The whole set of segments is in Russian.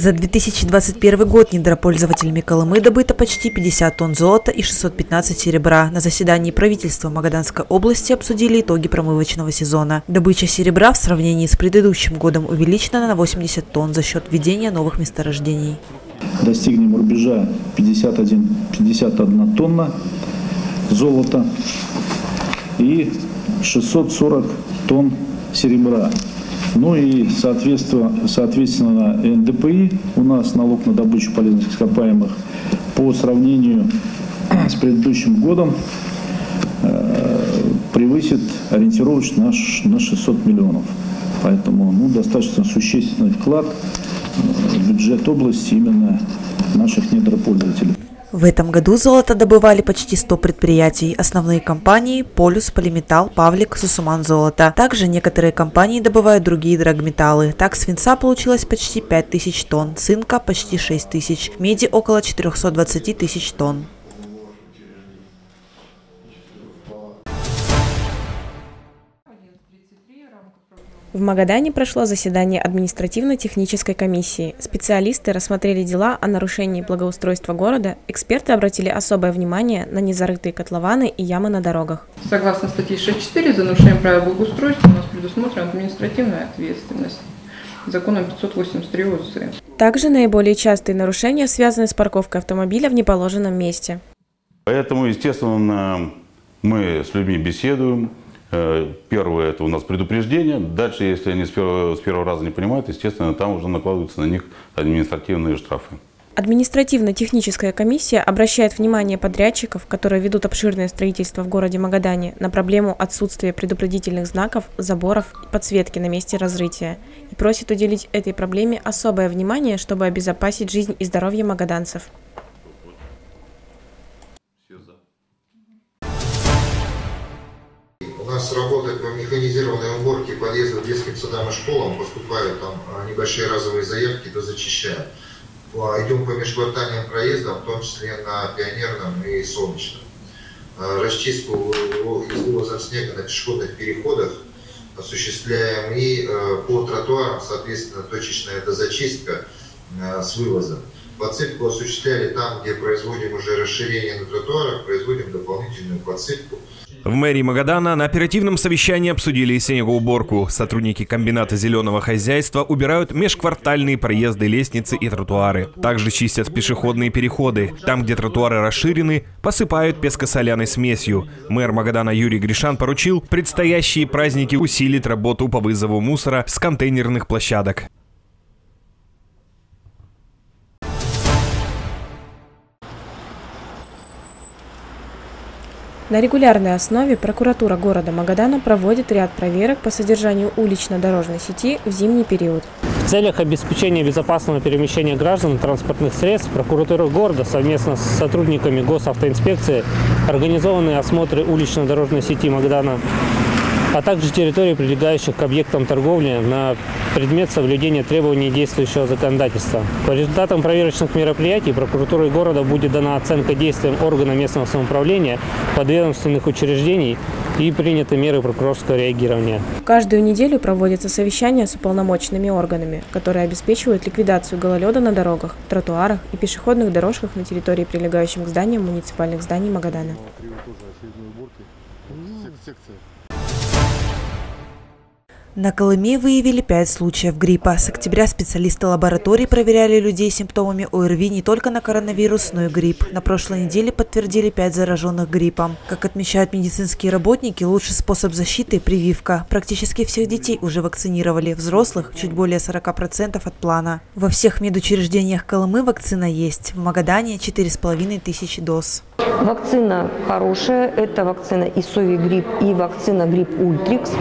За 2021 год недропользователями Колымы добыто почти 50 тонн золота и 615 серебра. На заседании правительства Магаданской области обсудили итоги промывочного сезона. Добыча серебра в сравнении с предыдущим годом увеличена на 80 тонн за счет введения новых месторождений. Достигнем рубежа 51, 51 тонна золота и 640 тонн серебра. Ну и соответственно, соответственно НДПИ у нас налог на добычу полезных ископаемых по сравнению с предыдущим годом э, превысит ориентировочно наш, на 600 миллионов. Поэтому ну, достаточно существенный вклад в бюджет области именно наших недропользователей. В этом году золото добывали почти 100 предприятий. Основные компании – Полюс, Полиметалл, Павлик, Сусуман золото. Также некоторые компании добывают другие драгметаллы. Так, свинца получилось почти 5000 тонн, цинка – почти 6 тысяч, меди – около 420 тысяч тонн. В Магадане прошло заседание административно-технической комиссии. Специалисты рассмотрели дела о нарушении благоустройства города, эксперты обратили особое внимание на незарытые котлованы и ямы на дорогах. Согласно статье 6.4, за нарушение правил благоустройства у нас предусмотрена административная ответственность законом 583 УЗ. Также наиболее частые нарушения связаны с парковкой автомобиля в неположенном месте. Поэтому, естественно, мы с людьми беседуем, первое – это у нас предупреждение. Дальше, если они с первого, с первого раза не понимают, естественно, там уже накладываются на них административные штрафы. Административно-техническая комиссия обращает внимание подрядчиков, которые ведут обширное строительство в городе Магадане, на проблему отсутствия предупредительных знаков, заборов и подсветки на месте разрытия и просит уделить этой проблеме особое внимание, чтобы обезопасить жизнь и здоровье магаданцев. Нас работает по механизированной уборке подъездов детским садам и школам, поступают там а, небольшие разовые заявки, то зачищаем. Идем по межквартальным проездам, в том числе на Пионерном и Солнечном. А, расчистку из снега на пешеходных переходах осуществляем и а, по тротуарам, соответственно, точечная дозачистка с вывозом. Подсыпку осуществляли там, где производим уже расширение на тротуарах, производим дополнительную подсыпку. В мэрии Магадана на оперативном совещании обсудили снегоуборку. Сотрудники комбината зеленого хозяйства убирают межквартальные проезды, лестницы и тротуары. Также чистят пешеходные переходы. Там, где тротуары расширены, посыпают пескосоляной смесью. Мэр Магадана Юрий Гришан поручил предстоящие праздники усилить работу по вызову мусора с контейнерных площадок. На регулярной основе прокуратура города Магадана проводит ряд проверок по содержанию улично-дорожной сети в зимний период. В целях обеспечения безопасного перемещения граждан и транспортных средств прокуратура города совместно с сотрудниками госавтоинспекции организованы осмотры улично-дорожной сети Магадана а также территории, прилегающих к объектам торговли на предмет соблюдения требований действующего законодательства. По результатам проверочных мероприятий прокуратурой города будет дана оценка действиям органа местного самоуправления, подведомственных учреждений и приняты меры прокурорского реагирования. Каждую неделю проводятся совещания с уполномоченными органами, которые обеспечивают ликвидацию гололеда на дорогах, тротуарах и пешеходных дорожках на территории, прилегающих к зданиям муниципальных зданий Магадана. На Колыме выявили пять случаев гриппа. С октября специалисты лаборатории проверяли людей с симптомами ОРВИ не только на коронавирус, но и грипп. На прошлой неделе подтвердили пять зараженных гриппом. Как отмечают медицинские работники, лучший способ защиты – прививка. Практически всех детей уже вакцинировали, взрослых – чуть более 40% от плана. Во всех медучреждениях Колымы вакцина есть. В Магадане – 4,5 тысячи доз. Вакцина хорошая. Это вакцина и Совигрипп, и вакцина грипп Ультрикс.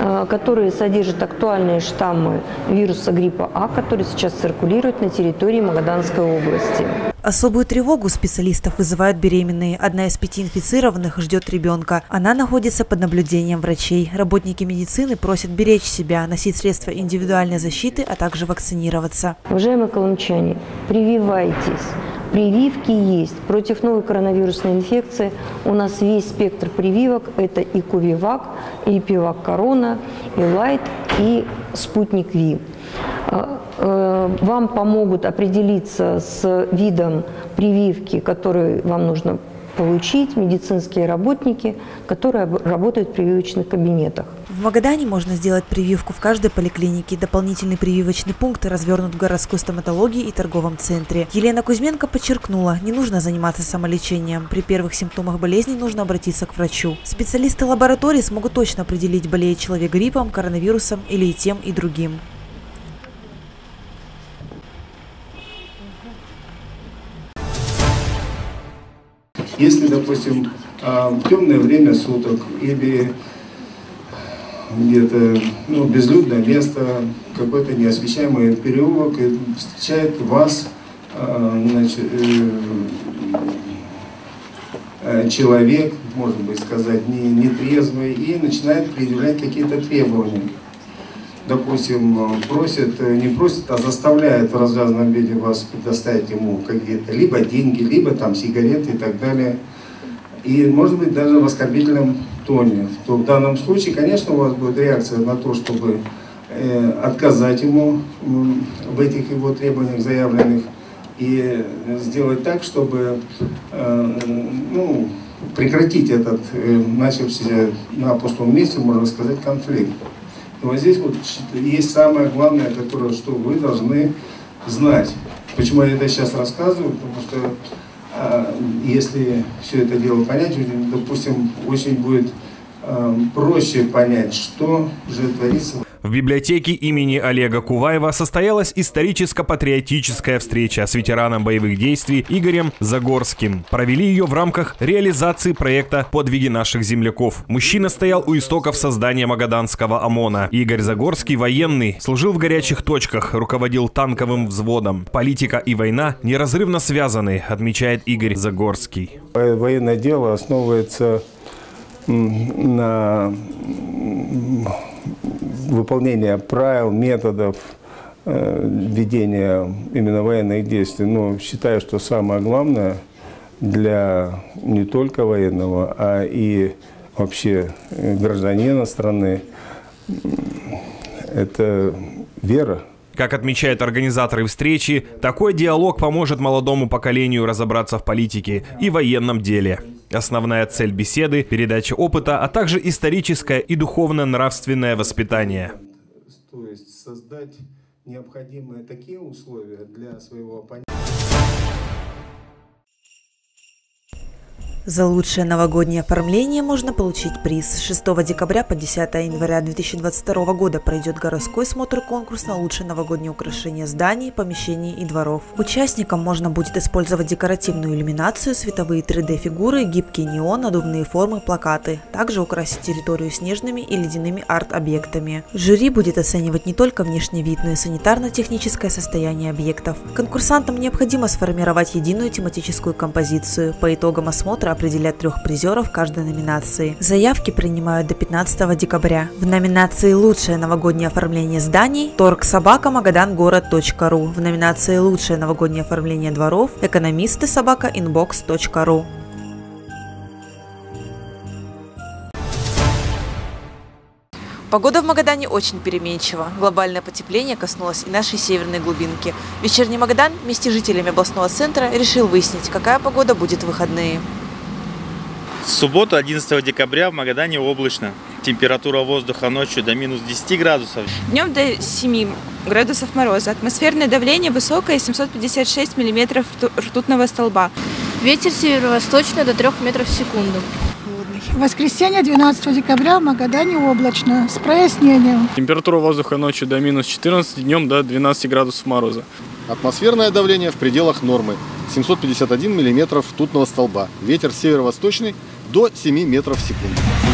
Э, которые содержат актуальные штаммы вируса гриппа А, который сейчас циркулирует на территории Магаданской области. Особую тревогу специалистов вызывают беременные. Одна из пяти инфицированных ждет ребенка. Она находится под наблюдением врачей. Работники медицины просят беречь себя, носить средства индивидуальной защиты, а также вакцинироваться. Уважаемые колымчане, прививайтесь. Прививки есть. Против новой коронавирусной инфекции у нас весь спектр прививок. Это и Кувивак, и Пивак Корона, и Лайт, и Спутник Ви. Вам помогут определиться с видом прививки, который вам нужно получить медицинские работники, которые работают в прививочных кабинетах. В Магадане можно сделать прививку в каждой поликлинике. Дополнительный прививочный пункт развернут в городской стоматологии и торговом центре. Елена Кузьменко подчеркнула, не нужно заниматься самолечением. При первых симптомах болезни нужно обратиться к врачу. Специалисты лаборатории смогут точно определить, болеет человек гриппом, коронавирусом или и тем, и другим. Если, допустим, а, в темное время суток или где-то ну, безлюдное место, какой-то неосвещаемый переулок, и встречает вас а, значит, э, э, человек, можно быть сказать, не, нетрезвый, и начинает предъявлять какие-то требования допустим, просит, не просит, а заставляет в развязанном виде вас предоставить ему какие-то либо деньги, либо там сигареты и так далее. И, может быть, даже в оскорбительном тоне. То в данном случае, конечно, у вас будет реакция на то, чтобы э, отказать ему в этих его требованиях заявленных и сделать так, чтобы э, ну, прекратить этот э, начавшийся на пустом месте, можно сказать, конфликт. Вот здесь вот есть самое главное, которое, что вы должны знать. Почему я это сейчас рассказываю? Потому что а, если все это дело понять, допустим, очень будет а, проще понять, что же творится в библиотеке имени Олега Куваева состоялась историческо-патриотическая встреча с ветераном боевых действий Игорем Загорским. Провели ее в рамках реализации проекта «Подвиги наших земляков». Мужчина стоял у истоков создания Магаданского ОМОНа. Игорь Загорский, военный, служил в горячих точках, руководил танковым взводом. Политика и война неразрывно связаны, отмечает Игорь Загорский. Военное дело основывается на выполнения правил, методов э, ведения именно военных действий. Но считаю, что самое главное для не только военного, а и вообще гражданина страны – это вера. Как отмечают организаторы встречи, такой диалог поможет молодому поколению разобраться в политике и военном деле. Основная цель беседы – передача опыта, а также историческое и духовно-нравственное воспитание. То есть создать необходимые такие условия для своего оппонента. За лучшее новогоднее оформление можно получить приз. 6 декабря по 10 января 2022 года пройдет городской смотр-конкурс на лучшее новогоднее украшение зданий, помещений и дворов. Участникам можно будет использовать декоративную иллюминацию, световые 3D-фигуры, гибкий неон, надувные формы, плакаты. Также украсить территорию снежными и ледяными арт-объектами. Жюри будет оценивать не только внешний вид, но и санитарно-техническое состояние объектов. Конкурсантам необходимо сформировать единую тематическую композицию. По итогам осмотра определять трех призеров каждой номинации. Заявки принимают до 15 декабря. В номинации «Лучшее новогоднее оформление зданий» торг собака магадангород.ру. В номинации «Лучшее новогоднее оформление дворов» экономисты собака inbox.ru. Погода в Магадане очень переменчива. Глобальное потепление коснулось и нашей северной глубинки. Вечерний Магадан вместе с жителями областного центра решил выяснить, какая погода будет в выходные. В субботу, 11 декабря, в Магадане облачно. Температура воздуха ночью до минус 10 градусов. Днем до 7 градусов мороза. Атмосферное давление высокое, 756 миллиметров ртутного столба. Ветер северо-восточный до 3 метров в секунду. Воскресенье 12 декабря в Магадане облачно, с прояснением. Температура воздуха ночью до минус 14, днем до 12 градусов мороза. Атмосферное давление в пределах нормы. 751 миллиметров ртутного столба. Ветер северо-восточный до 7 метров в секунду.